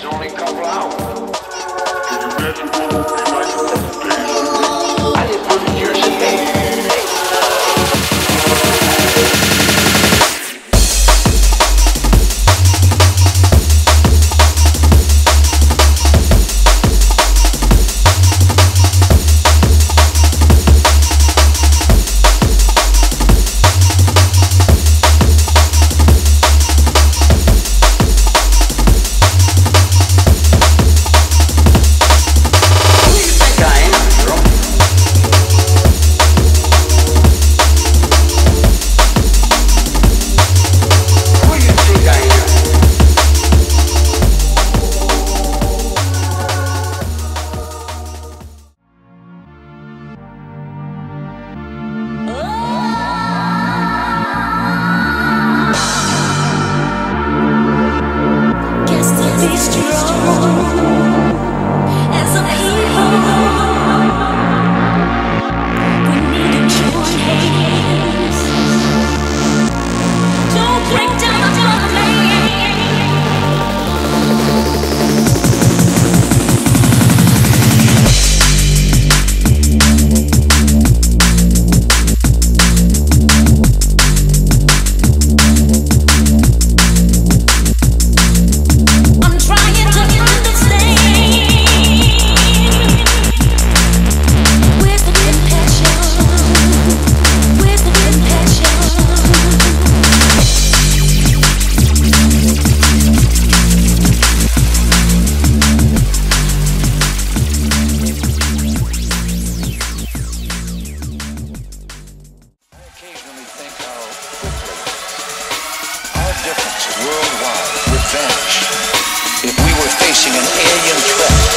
It's only a couple hours. An alien threat